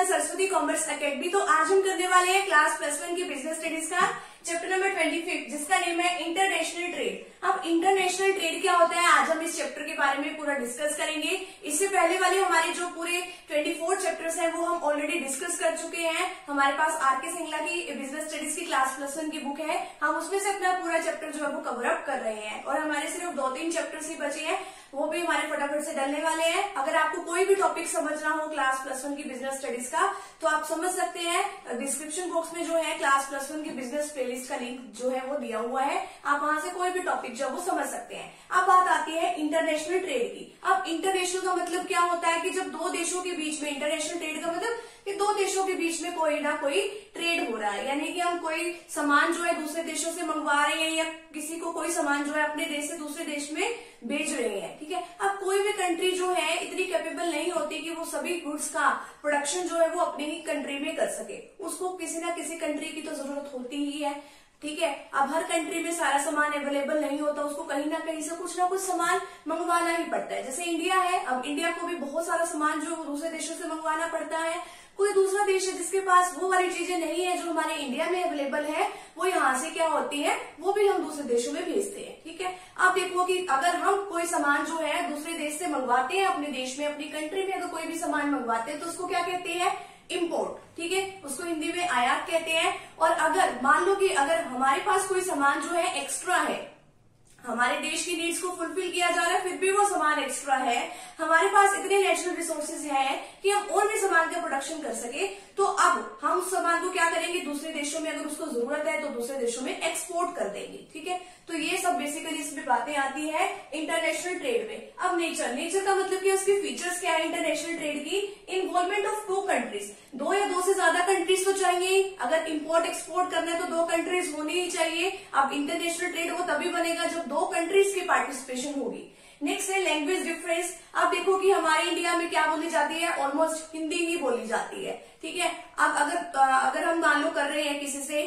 Channel Saraswati commerce academy तो आज हम करने वाले हैं क्लास प्लस वन की बिज़नेस स्टडीज़ का चैप्टर नंबर ट्वेंटी फिफ्थ जिसका नेम है इंटरनेशनल ट्रेड अब इंटरनेशनल ट्रेड क्या होता है? आज हम इस चैप्टर के बारे में पूरा डिस्कस करेंगे। इससे पहले वाले हमारे जो पूरे ट्वेंटी फोर चैप्टर्स हैं, वो हम ऑलरेडी डिस्कस कर चुके हैं। हमारे पास आर के सिंगला की बिज़नेस स्टडीज़ की क्लास प्लस वन की बुक है। हम उसमें से अपना पूरा चैप्टर जो है वो कवर अप कर रहे हैं। और हमारे सिर्फ़ दो तीन चैप्टर्स ही बचे हैं। वो भी हमारे फटाफट से डलने वाले हैं। अगर आपको कोई भी टॉपिक समझना हो क्लास प्लस वन की बिज़नेस स्टडीज़ का तो आप समझ सकते हैं डिस्क्रिप्शन बॉक्स में जो है क्लास प्लस वन की बिज़नेस प्लेलिस्ट का लिंक जो है वो दिया हुआ है। आप वहाँ से कोई भी टॉपिक जो है वो समझ सकते हैं। अब बात आती है इंटरनेशनल ट्रेड की। अब इंटरनेशनल का मतलब क्या होता है कि जब दो देशों के बीच में इंटरनेशनल ट्रेड का मतलब कि दो देशों के बीच में कोई ना कोई ट्रेड हो रहा है। यानी कि हम कोई सामान जो है दूसरे देशों से मंगवा रहे हैं या किसी को कोई सामान जो है अपने देश से दूसरे देश में बेच रहे हैं, ठीक है? अब कोई भी कंट्री जो है इतनी कैपेबल नहीं होती कि वो सभी गुड्स का प्रोडक्शन जो है वो अपनी ही कंट्री में कर सके। उसको किसी ना किसी कंट्री की तो ज़रूरत होती ही है। ठीक है? अब हर कंट्री में सारा सामान अवेलेबल नहीं होता, उसको कहीं ना कहीं से कुछ ना कुछ सामान मंगवाना ही पड़ता है। जैसे इंडिया है, अब इंडिया को भी बहुत सारा सामान जो दूसरे देशों से मंगवाना पड़ता है। कोई दूसरा देश है जिसके पास वो वाली चीज़ें नहीं है जो हमारे इंडिया में अवेलेबल है, वो यहाँ से क्या होती है? वो भी हम दूसरे देशों में भेजते हैं, ठीक है? आप देखो कि अगर हम कोई सामान जो है दूसरे देश से मंगवाते हैं, अपने देश में, अपनी कंट्री में अगर कोई भी सामान मंगवाते हैं तो उसको क्या कहते हैं? इम्पोर्ट ठीक है? उसको हिंदी में आयात कहते हैं। और अगर, मान लो कि अगर हमारे पास कोई सामान जो है एक्स्ट्रा है हमारे देश की नीड्स को फुलफिल किया जा रहा है, फिर भी वो सामान एक्स्ट्रा है। हमारे पास इतने नेचुरल रिसोर्सेज हैं कि हम और भी सामान का प्रोडक्शन कर सके। तो अब हम उस सामान को क्या करेंगे? दूसरे देशों में अगर उसको ज़रूरत है तो दूसरे देशों में एक्सपोर्ट कर देंगे, ठीक है? तो ये सब बेसिकली इसमें बातें आती है इंटरनेशनल ट्रेड में। अब नेचर नेचर का मतलब कि उसकी फीचर्स क्या है इंटरनेशनल ट्रेड की? इन्वॉल्वमेंट ऑफ़ टू कंट्रीज़ दो या दो से ज़्यादा कंट्रीज़ तो चाहिए। अगर इम्पोर्ट एक्सपोर्ट करना है तो दो कंट्रीज़ होनी ही चाहिए। अब इंटरनेशनल ट्रेड वो तभी बनेगा जब दो कंट्रीज़ की पार्टिसिपेशन होगी। नेक्स्ट है लैंग्वेज डिफरेंस आप देखो कि हमारे इंडिया में क्या बोली जाती है? ऑलमोस्ट हिंदी ही बोली जाती है। ठीक है? अब अगर अगर हम मान लो कर रहे हैं किसी से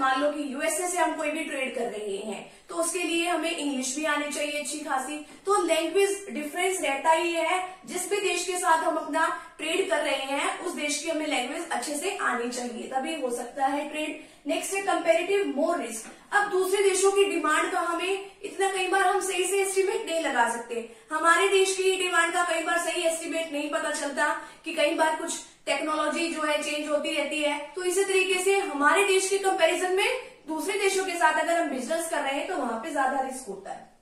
मान लो कि यूएसए से हम कोई भी ट्रेड कर रहे हैं तो उसके लिए हमें इंग्लिश भी आनी चाहिए अच्छी खासी। तो लैंग्वेज डिफरेंस रहता ही है। जिस भी देश के साथ हम अपना ट्रेड कर रहे हैं, उस देश की हमें लैंग्वेज अच्छे से आनी चाहिए। तभी हो सकता है ट्रेड नेक्स्ट है कंपेरेटिव मोर रिस्क अब दूसरे देशों की डिमांड का हमें इतना कई बार हम सही से एस्टिमेट नहीं लगा सकते। हमारे देश की डिमांड का कई बार सही एस्टिमेट नहीं पता चलता कि कई बार कुछ टेक्नोलॉजी जो है चेंज होती रहती है। तो इसी तरीके से हमारे देश के कंपेरिजन में दूसरे देशों के साथ अगर हम बिज़नेस कर रहे हैं तो वहाँ पे ज़्यादा रिस्क होता है।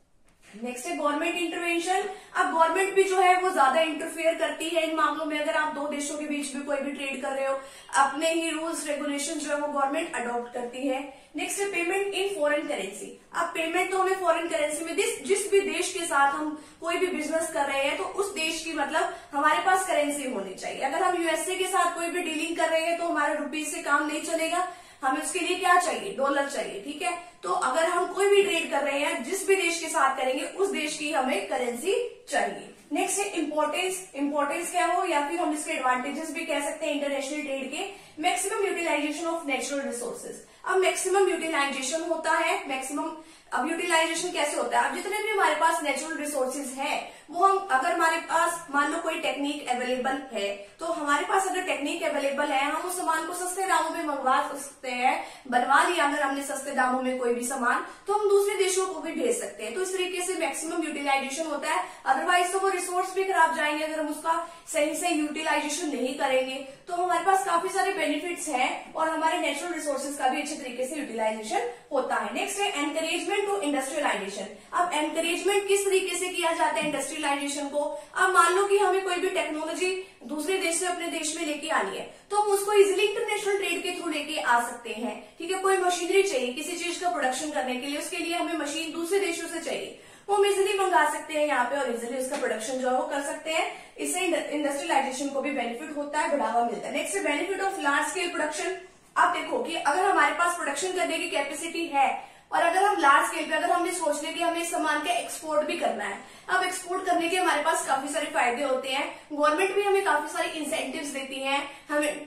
नेक्स्ट है गवर्नमेंट इंटरवेंशन अब गवर्नमेंट भी जो है वो ज़्यादा इंटरफेयर करती है इन मामलों में। अगर आप दो देशों के बीच में कोई भी ट्रेड कर रहे हो, अपने ही रूल्स रेगुलेशन जो है वो गवर्नमेंट अडॉप्ट करती है। नेक्स्ट है पेमेंट इन फॉरेन करेंसी अब पेमेंट तो हमें फॉरेन करेंसी में जिस भी देश के साथ हम कोई भी बिज़नेस कर रहे हैं तो उस देश की मतलब हमारे पास करेंसी होनी चाहिए। अगर हम यूएसए के साथ कोई भी डीलिंग कर रहे हैं तो हमारे रुपीज़ से काम नहीं चलेगा। हमें उसके लिए क्या चाहिए? डॉलर चाहिए, ठीक है? तो अगर हम कोई भी ट्रेड कर रहे हैं, जिस भी देश के साथ करेंगे, उस देश की हमें करेंसी चाहिए। नेक्स्ट है इम्पोर्टेंस इम्पोर्टेंस क्या हो? या फिर हम इसके एडवांटेजेस भी कह सकते हैं इंटरनेशनल ट्रेड के? Maximum utilization of natural resources अब मैक्सिमम यूटिलाइजेशन होता है मैक्सिमम अब यूटिलाइजेशन कैसे होता है? अब जितने भी हमारे पास नेचुरल रिसोर्सेज है वो हम, अगर हमारे पास मान लो कोई टेक्निक अवेलेबल है तो हमारे पास अगर टेक्निक अवेलेबल है, हम उस सामान को सस्ते दामों में मंगवा सकते हैं, बनवा लिया अगर हमने सस्ते दामों में कोई भी सामान तो हम दूसरे देशों को भी भेज सकते हैं। तो इस तरीके से मैक्सिमम यूटिलाइजेशन होता है। अदरवाइज़ तो वो रिसोर्स भी खराब जाएँगे अगर हम उसका सही से यूटिलाइजेशन नहीं करेंगे। तो हमारे पास काफ़ी सारे बेनिफिट्स हैं और हमारे नेचुरल रिसोर्सेज का भी अच्छे तरीके से यूटिलाइजेशन होता है। नेक्स्ट है एनकरेजमेंट टू इंडस्ट्रियलाइजेशन अब एनकरेजमेंट किस तरीके से किया जाता है? इंडस्ट्रियलाइजेशन को। अब मान लो कि हमें कोई भी टेक्नोलॉजी दूसरे देश से अपने देश में लेके आनी है तो हम उसको इजिली इंटरनेशनल ट्रेड के थ्रू लेके आ सकते हैं। ठीक है, कोई मशीनरी चाहिए किसी चीज़ का प्रोडक्शन करने के लिए, उसके लिए हमें मशीन दूसरे देशों से चाहिए। वो हम इजिली मंगा सकते हैं यहाँ पे और इजिली उसका प्रोडक्शन जो है वो कर सकते हैं। इससे इंडस्ट्रियलाइजेशन को भी बेनिफिट होता है, बढ़ावा मिलता है। Next benefit of large scale production आप देखो कि अगर हमारे पास प्रोडक्शन करने की कैपेसिटी है और अगर हम लार्ज स्केल पे, अगर हमने सोच लिया कि हमें इस सामान का एक्सपोर्ट भी करना है, अब एक्सपोर्ट करने के हमारे पास काफ़ी सारे फ़ायदे होते हैं। गवर्नमेंट भी हमें काफ़ी सारी इंसेंटिव्स देती है, हमें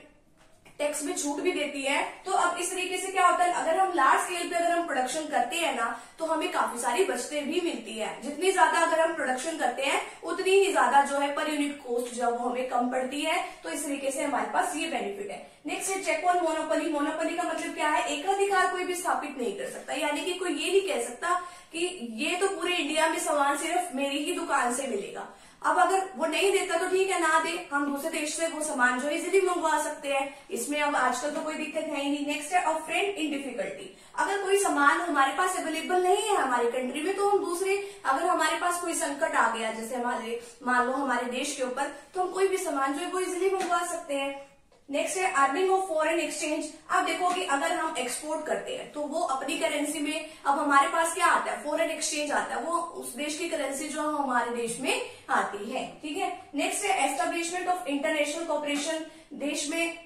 टैक्स में छूट भी देती है। तो अब इस तरीके से क्या होता है, अगर हम लार्ज स्केल पे अगर हम प्रोडक्शन करते हैं ना तो हमें काफ़ी सारी बचतें भी मिलती है। जितनी ज़्यादा अगर हम प्रोडक्शन करते हैं उतनी ही ज़्यादा जो है पर यूनिट कॉस्ट जब वो हमें कम पड़ती है तो इस तरीके से हमारे पास ये बेनिफिट है। नेक्स्ट है चेक ऑन मोनोपली मोनोपली का मतलब क्या है? एकाधिकार कोई भी स्थापित नहीं कर सकता। यानी कि कोई ये नहीं कह सकता कि ये तो पूरे इंडिया में सामान सिर्फ़ मेरी ही दुकान से मिलेगा। अब अगर वो नहीं देता तो ठीक है, ना दे। हम दूसरे देश से वो सामान जो इजिली मंगवा सकते हैं। इसमें अब आजकल तो कोई दिक्कत है ही नहीं। नेक्स्ट है अ फ्रेंड इन डिफिकल्टी अगर कोई सामान हमारे पास अवेलेबल नहीं है हमारी कंट्री में तो हम दूसरे, अगर हमारे पास कोई संकट आ गया, जैसे हमारे, मान लो हमारे देश के ऊपर तो हम कोई भी सामान जो है वो इजिली मंगवा सकते हैं। नेक्स्ट है अर्निंग ऑफ़ फॉरेन एक्सचेंज अब देखो कि अगर हम एक्सपोर्ट करते हैं तो वो अपनी करेंसी में, अब हमारे पास क्या आता है? फॉरेन एक्सचेंज आता है। वो उस देश की करेंसी जो हमारे देश में आती है। ठीक है? नेक्स्ट है एस्टेब्लिशमेंट ऑफ़ इंटरनेशनल कॉपरेशन देश में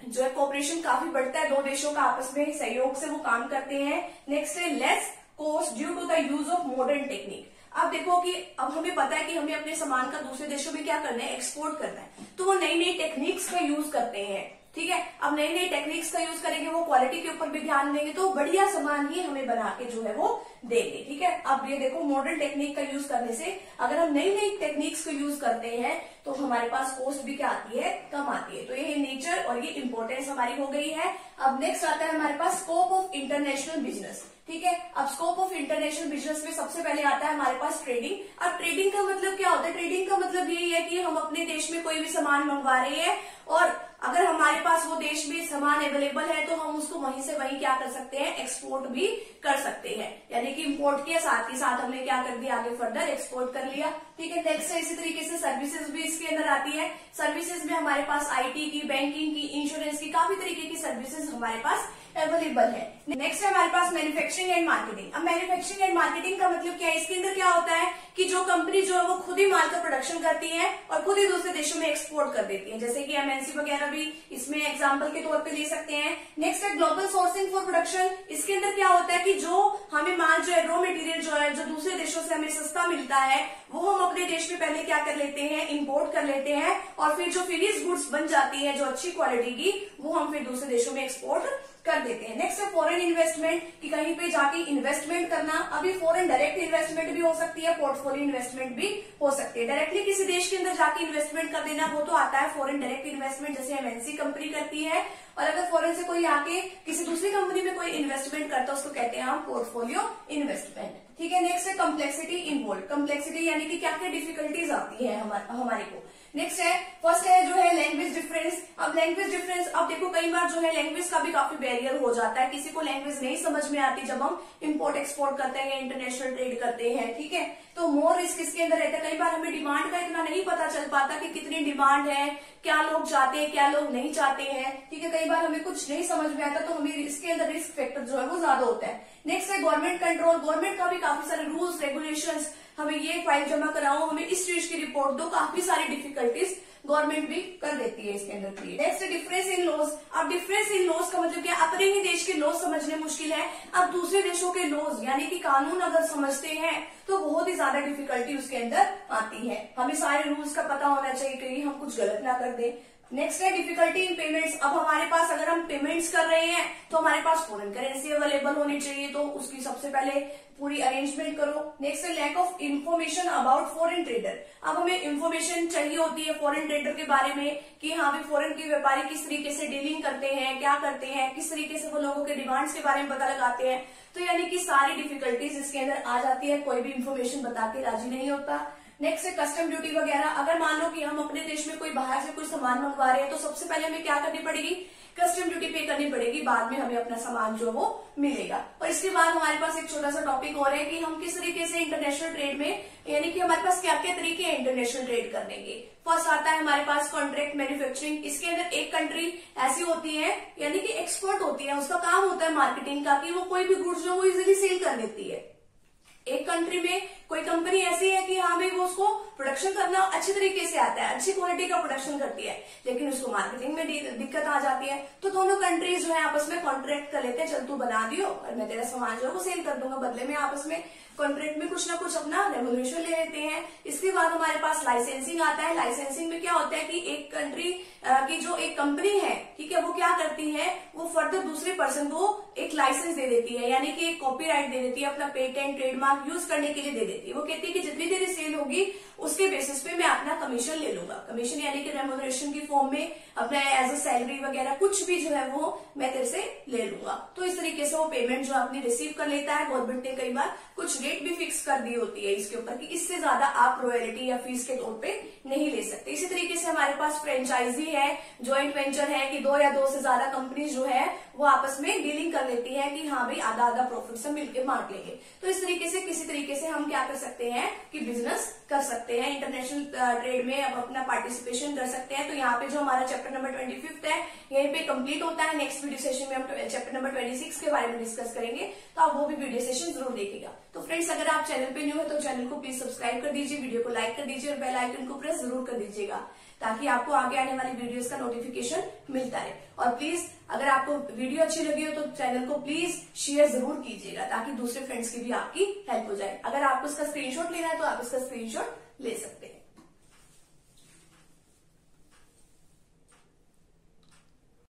जो है कॉपरेशन काफ़ी बढ़ता है। दो देशों का आपस में सहयोग से वो काम करते हैं। नेक्स्ट है less cost due to the use of modern technique अब देखो कि अब हमें पता है कि हमें अपने सामान का दूसरे देशों में क्या करना है एक्सपोर्ट करना है। तो वो नई नई टेक्निक्स का यूज़ करते हैं। ठीक है? अब नई नई टेक्निक्स का यूज़ करेंगे, वो क्वालिटी के ऊपर भी ध्यान देंगे तो बढ़िया सामान ही हमें बना के जो है वो देंगे, ठीक है? अब ये देखो मॉडर्न टेक्निक का यूज़ करने से अगर हम नई नई टेक्निक्स को यूज़ करते हैं तो हमारे पास कॉस्ट भी क्या आती है? कम आती है। तो ये नेचर और ये इम्पोर्टेंस हमारी हो गई है। अब नेक्स्ट आता है हमारे पास स्कोप ऑफ़ इंटरनेशनल बिज़नेस ठीक है? अब स्कोप ऑफ़ इंटरनेशनल बिज़नेस में सबसे पहले आता है हमारे पास ट्रेडिंग अब ट्रेडिंग का मतलब क्या होता है? ट्रेडिंग का मतलब यही है कि हम अपने देश में कोई भी सामान मंगवा रहे हैं और अगर हमारे पास वो देश में सामान अवेलेबल है तो हम उसको वहीं से वहीं क्या कर सकते हैं? एक्सपोर्ट भी कर सकते हैं। यानी कि इम्पोर्ट किया, साथ ही साथ हमने क्या कर दिया, आगे फर्दर एक्सपोर्ट कर लिया। ठीक है नेक्स्ट इसी तरीके से सर्विसेज़ भी इसके अंदर आती है। सर्विसेज़ में हमारे पास आईटी की बैंकिंग की इंश्योरेंस की, काफ़ी तरीके की सर्विसेज़ हमारे पास अवेलेबल है नेक्स्ट है हमारे पास मैन्युफैक्चरिंग एंड मार्केटिंग अब मैन्युफैक्चरिंग एंड मार्केटिंग का मतलब क्या है? इसके अंदर क्या होता है कि जो कंपनी जो है वो खुद ही माल का प्रोडक्शन करती है और खुद ही दूसरे देशों में एक्सपोर्ट कर देती है। जैसे कि एमएनसी वगैरह भी इसमें एग्ज़ाम्पल के तौर पर ले सकते हैं। नेक्स्ट है ग्लोबल सोर्सिंग फॉर प्रोडक्शन इसके अंदर क्या होता है कि जो हमें माल जो है रॉ मटेरियल जो है, जो दूसरे देशों से हमें सस्ता मिलता है, वो हम अपने देश में पहले क्या कर लेते हैं? इम्पोर्ट कर लेते हैं और फिर जो फिनिश गुड्स बन जाती है, जो अच्छी क्वालिटी की, वो हम फिर दूसरे देशों में एक्सपोर्ट कर देते हैं। नेक्स्ट है फॉरेन इन्वेस्टमेंट कि कहीं पे जाके इन्वेस्टमेंट करना। अभी फॉरेन डायरेक्ट इन्वेस्टमेंट भी हो सकती है पोर्टफोलियो इन्वेस्टमेंट भी हो सकती है। डायरेक्टली किसी देश के अंदर जाके इन्वेस्टमेंट कर देना, वो तो आता है फॉरेन डायरेक्ट इन्वेस्टमेंट जैसे एमएनसी कंपनी करती है। और अगर फॉरन से कोई आके किसी दूसरी कंपनी में कोई इन्वेस्टमेंट करता है, उसको कहते हैं हम पोर्टफोलियो इन्वेस्टमेंट ठीक है नेक्स्ट है कम्प्लेक्सिटी इन्वॉल्व कम्प्लेक्सिटी यानी कि क्या क्या डिफिकल्टीज आती है हमारे को। नेक्स्ट है फ़र्स्ट है जो है लैंग्वेज डिफरेंस अब लैंग्वेज डिफरेंस अब देखो कई बार जो है लैंग्वेज का भी काफ़ी बैरियर हो जाता है। किसी को लैंग्वेज नहीं समझ में आती जब हम इम्पोर्ट एक्सपोर्ट करते हैं या इंटरनेशनल ट्रेड करते हैं, ठीक है? तो मोर रिस्क इसके अंदर रहता है। कई बार हमें डिमांड का इतना नहीं पता चल पाता कि कितनी डिमांड है, क्या लोग चाहते हैं, क्या लोग नहीं चाहते हैं। ठीक है, कई बार हमें कुछ नहीं समझ में आता तो हमें इसके अंदर रिस्क फैक्टर जो है वो ज़्यादा होता है। नेक्स्ट है गवर्नमेंट कंट्रोल गवर्नमेंट का भी काफ़ी सारे रूल्स रेगुलेशन हमें ये फ़ाइल जमा कराओ हमें इस चीज़ की रिपोर्ट दो, काफ़ी सारी डिफिकल्टीज गवर्नमेंट भी कर देती है इसके अंदर create next difference in laws अब डिफरेंस इन लॉज का मतलब क्या? अपने ही देश के लॉज समझने मुश्किल है। अब दूसरे देशों के लॉज यानी कि कानून अगर समझते हैं तो बहुत ही ज़्यादा डिफिकल्टी उसके अंदर आती है। हमें सारे रूल्स का पता होना चाहिए कहीं हम कुछ गलत ना कर दें। नेक्स्ट है डिफिकल्टी इन पेमेंट्स अब हमारे पास अगर हम पेमेंट्स कर रहे हैं तो हमारे पास फॉरेन करेंसी अवेलेबल होनी चाहिए तो उसकी सबसे पहले पूरी अरेंजमेंट करो। नेक्स्ट है lack of information about foreign trader अब हमें इन्फॉर्मेशन चाहिए होती है फॉरेन ट्रेडर के बारे में, कि हाँ भी फॉरेन के व्यापारी किस तरीके से डीलिंग करते हैं, क्या करते हैं, किस तरीके से वो लोगों के डिमांड्स के बारे में पता लगाते हैं। तो यानी कि सारी डिफिकल्टीज इसके अंदर आ जाती है, कोई भी इन्फॉर्मेशन बता के राज़ी नहीं होता। नेक्स्ट है कस्टम ड्यूटी वगैरह। अगर मान लो कि हम अपने देश में कोई बाहर से कोई सामान मंगवा रहे हैं तो सबसे पहले हमें क्या करनी पड़ेगी? कस्टम ड्यूटी पे करनी पड़ेगी। बाद में हमें अपना सामान जो वो मिलेगा। और इसके बाद हमारे पास एक छोटा सा टॉपिक और है कि हम किस तरीके से इंटरनेशनल ट्रेड में, यानी कि हमारे पास क्या क्या तरीके हैं इंटरनेशनल ट्रेड करने के। फ़र्स्ट आता है हमारे पास कॉन्ट्रैक्ट मैन्युफैक्चरिंग इसके अंदर एक कंट्री ऐसी होती है, यानी कि एक्सपर्ट होती है। उसका काम होता है मार्केटिंग का कि वो कोई भी गुड्स जो वो इजिली सेल कर देती है। एक कंट्री में कोई कंपनी ऐसी है कि हाँ भाई वो उसको प्रोडक्शन करना अच्छी तरीके से आता है, अच्छी क्वालिटी का प्रोडक्शन करती है, लेकिन उसको मार्केटिंग में दिक्कत आ जाती है। तो दोनों कंट्रीज़ जो है आपस में कॉन्ट्रैक्ट कर लेते हैं, चल तू बना दियो, और मैं तेरा सामान जो है वो सेल कर दूँगा। बदले में आपस में कॉन्ट्रैक्ट में कुछ ना कुछ अपना रेवोल्यूशन ले लेते हैं। इसके बाद हमारे पास लाइसेंसिंग आता है। लाइसेंसिंग में क्या होता है कि एक कंट्री की जो एक कंपनी है, ठीक है, वो क्या करती है, वो फर्दर दूसरे पर्सन को एक लाइसेंस दे देती है, यानी कि एक कॉपीराइट दे देती है, अपना पेटेंट ट्रेडमार्क यूज़ करने के लिए दे देती है। वो कहती है कि जितनी देर सेल होगी, उसके बेसिस पे मैं अपना कमीशन ले लूँगा। कमीशन यानी कि रेमोनरेशन की फॉर्म में अपना एज अ सैलरी वगैरह कुछ भी जो है वो मैं तेरे से ले लूँगा। तो इस तरीके से वो पेमेंट जो आपने रिसीव कर लेता है गवर्नमेंट ने कई बार कुछ रेट भी फिक्स कर दी होती है इसके ऊपर कि इससे ज़्यादा आप रॉयल्टी या फ़ीस के तौर पे नहीं ले सकते। इसी तरीके से हमारे पास फ्रेंचाइजी है ज्वाइंट वेंचर है कि दो या दो से ज़्यादा कंपनीज़ जो है वो आपस में डीलिंग कर लेती है कि हाँ भाई आधा आधा प्रॉफिट से मिलकर बांट लेंगे। तो इस तरीके से, किसी तरीके से हम क्या कर सकते हैं कि बिज़नेस कर सकते हैं इंटरनेशनल ट्रेड में अब अपना पार्टिसिपेशन कर सकते हैं। तो यहाँ पे जो हमारा चैप्टर नंबर ट्वेंटी फिफ्थ है, यहीं पे कंप्लीट होता है। नेक्स्ट वीडियो सेशन में हम चैप्टर नंबर ट्वेंटी सिक्स के बारे में डिस्कस करेंगे। तो आप वो भी वीडियो सेशन ज़रूर देखेगा तो फ्रेंड्स अगर आप चैनल पे न्यू है तो चैनल को प्लीज़ सब्सक्राइब कर दीजिए वीडियो को लाइक कर दीजिए और बेल आइकन को प्रेस ज़रूर कर दीजिएगा। ताकि आपको आगे आने वाली वीडियोस का नोटिफिकेशन मिलता रहे। और प्लीज़ अगर आपको वीडियो अच्छी लगी हो तो चैनल को प्लीज़ शेयर ज़रूर कीजिएगा ताकि दूसरे फ्रेंड्स की भी आपकी हेल्प हो जाए। अगर आपको इसका स्क्रीनशॉट लेना है तो आप इसका स्क्रीनशॉट ले सकते हैं।